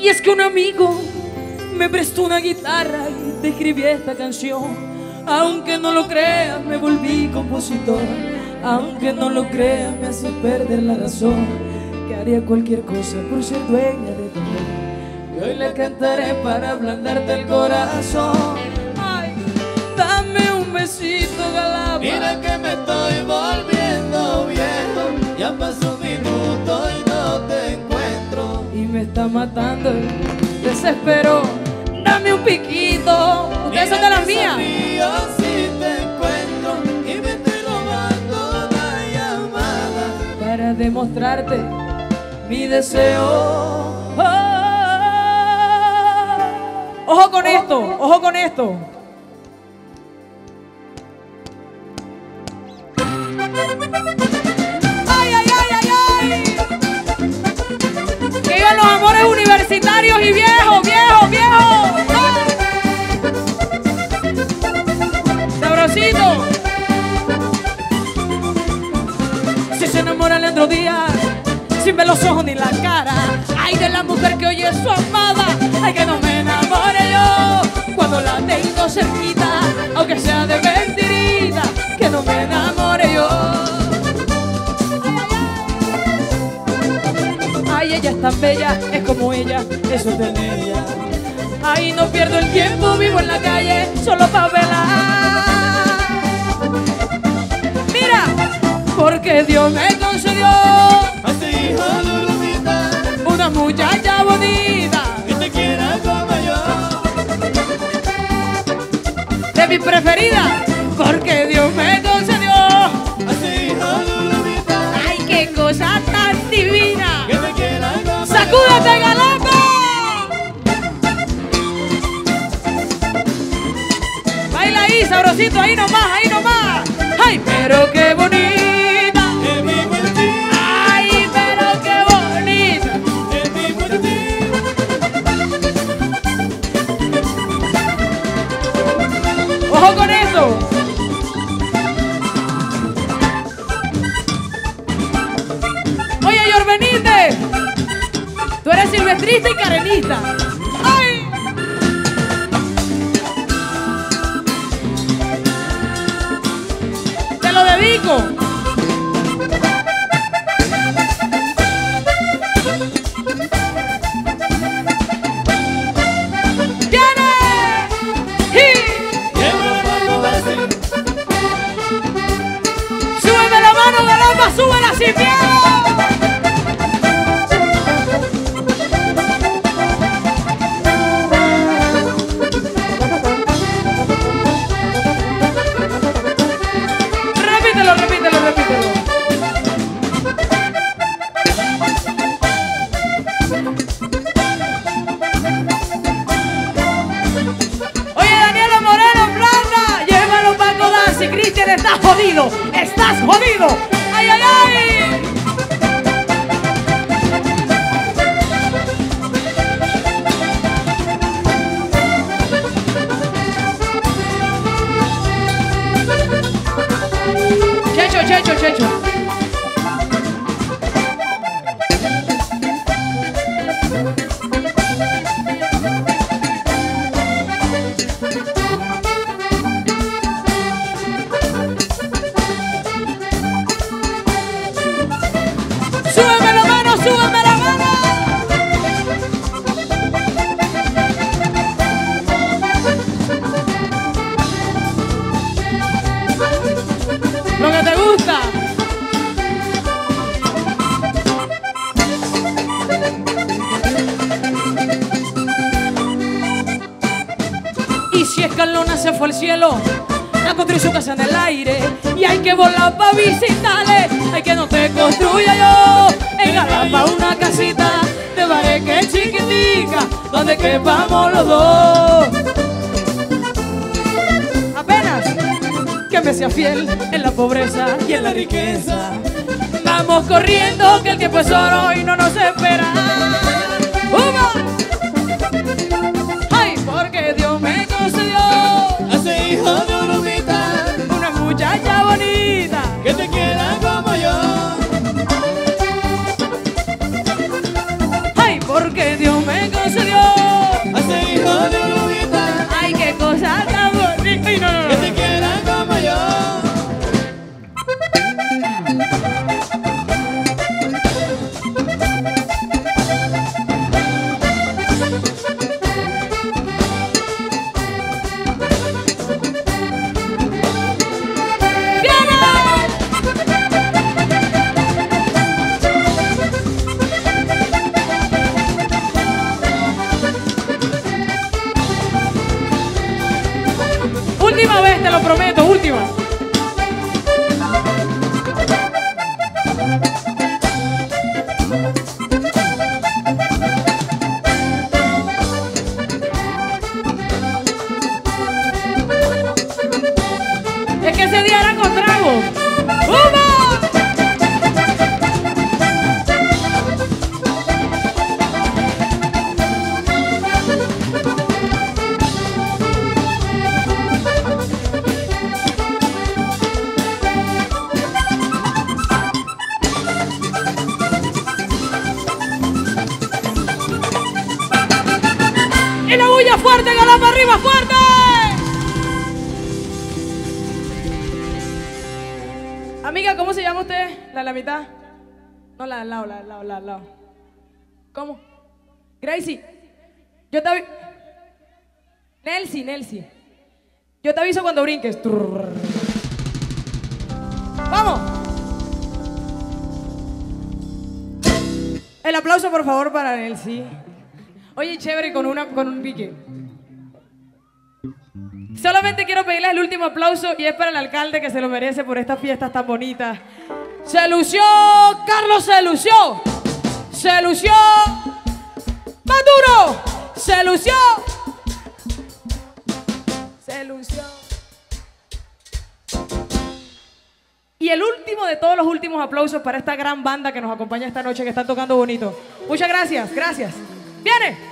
Y es que un amigo me prestó una guitarra y te escribí esta canción. Aunque no lo creas, me volví compositor. Aunque no lo creas, me hace perder la razón. Que haría cualquier cosa por ser dueña de tu amor. Y hoy la cantaré para ablandarte el corazón. Está matando desespero. Dame un piquito, ustedes son de las mías. si te encuentro y me estoy robando una llamada. Para demostrarte mi deseo. Oh. Ojo con esto, ojo con esto. Los amores universitarios y viejos, viejos, viejos. Ay. Sabrosito. Si se enamora Leandro Díaz, sin ver los ojos ni la ella es tan bella, es como ella, eso es de ella. Ay, no pierdo el tiempo, vivo en la calle solo para verla. Mira, porque Dios me concedió Así hijo Lulumita, una muchacha bonita que te quiera como yo. de mi preferida, ¡Sacúdete, galope! Baila ahí, sabrosito, ahí nomás, ahí nomás. Ay, pero qué bonita. En mi puertito, Ay, pero qué bonita. en mi puertito. Ojo con eso. Oye, Yorbenite. Tú eres silvestrista y carenista. ¡Ay! Te lo dedico. ¡Súbeme la mano, Galamba! ¡Súbela sin miedo! Estás jodido. Estás jodido. ¡Ay, ay, ay! Checho, checho, checho. Y si Escalona se fue al cielo, la construyó su casa en el aire. Y hay que volar para visitarle. Hay que no te construya yo en Galapa una casita de bareque chiquitica donde quepamos los dos. Apenas que me sea fiel en la pobreza y en la riqueza. Vamos corriendo que el tiempo es oro y no nos espera. は fuerte, galapa arriba, fuerte. Amiga, ¿cómo se llama usted? ¿La de la mitad? No, la del lado, la del lado, la del lado. ¿Cómo? Gracie. Yo te aviso. Nelsie, Nelsie. Yo te aviso cuando brinques. ¡Vamos! El aplauso, por favor, para Nelsie. Oye, chévere, con, una, con un pique. Solamente quiero pedirles el último aplauso y es para el alcalde que se lo merece por estas fiestas tan bonitas. Se lució, Carlos se lució. Maduro. Se lució. Y el último de todos los últimos aplausos para esta gran banda que nos acompaña esta noche que está tocando bonito. Muchas gracias, gracias. ¡Viene!